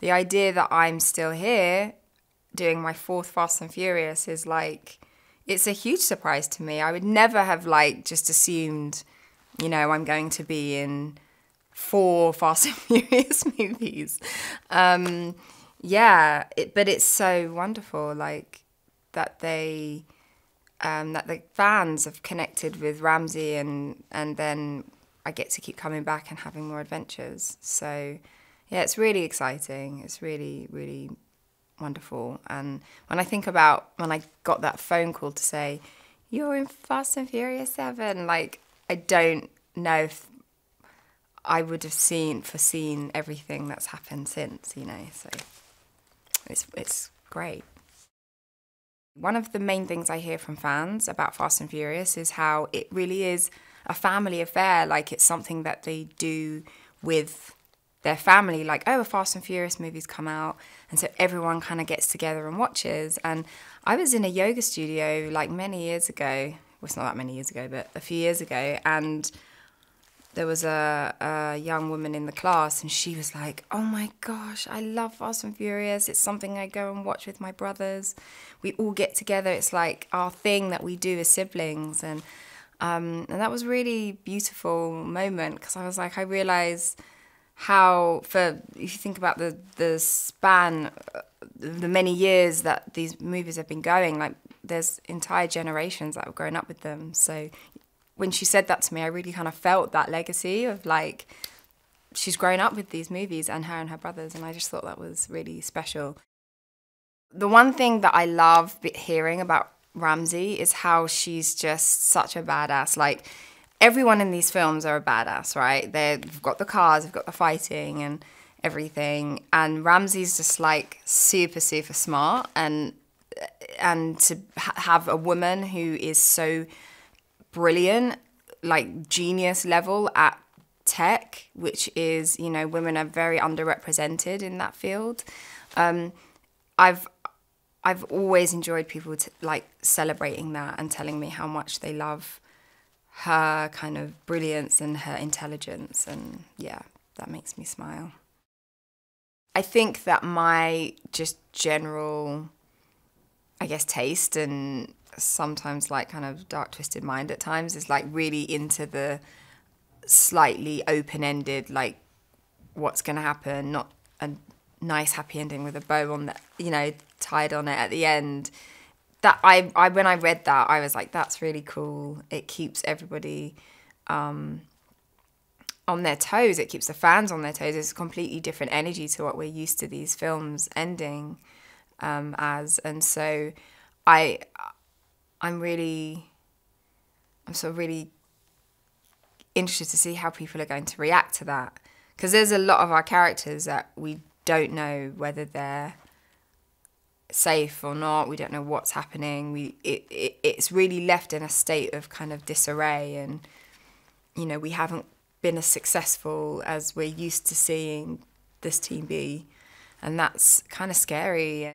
the idea that I'm still here doing my fourth Fast and Furious is like it's a huge surprise to me. I would never have like just assumed, you know, I'm going to be in four Fast and Furious movies. Um, yeah, it, but it's so wonderful, like that they, um, that the fans have connected with Ramsey, and and then I get to keep coming back and having more adventures. So, yeah, it's really exciting. It's really, really wonderful. And when I think about when I got that phone call to say, you're in Fast and Furious 7, like, I don't know if I would have seen, foreseen everything that's happened since, you know, so it's, it's great. One of the main things I hear from fans about Fast and Furious is how it really is a family affair. Like it's something that they do with their family. Like, oh, a Fast and Furious movie's come out. And so everyone kind of gets together and watches. And I was in a yoga studio like many years ago. Well, it's not that many years ago, but a few years ago. And there was a, a young woman in the class, and she was like, Oh my gosh, I love Fast and Furious. It's something I go and watch with my brothers. We all get together. It's like our thing that we do as siblings. And um, and that was really beautiful moment because I was like, I realized how for if you think about the the span uh, the many years that these movies have been going like there's entire generations that have grown up with them. So when she said that to me i really kind of felt that legacy of like she's grown up with these movies and her and her brothers and i just thought that was really special. The one thing that i love hearing about ramsey is how she's just such a badass. Like everyone in these films are a badass, right? They've got the cars, they've got the fighting and everything. And Ramsey's just like super, super smart. And and to ha- have a woman who is so brilliant, like genius level at tech, which is you know women are very underrepresented in that field. Um, I've I've always enjoyed people like celebrating that and telling me how much they love her kind of brilliance and her intelligence. And yeah, that makes me smile. I think that my just general, I guess, taste and sometimes like kind of dark twisted mind at times is like really into the slightly open ended, like what's going to happen, not a nice happy ending with a bow on that, you know, tied on it at the end that I, I when I read that I was like that's really cool. It keeps everybody um, on their toes. It keeps the fans on their toes. It's a completely different energy to what we're used to these films ending um, as, and so I I'm really I'm sort of really interested to see how people are going to react to that because there's a lot of our characters that we don't know whether they're safe or not. We don't know what's happening. We it, it it's really left in a state of kind of disarray, and you know we haven't been as successful as we're used to seeing this team be, and that's kind of scary.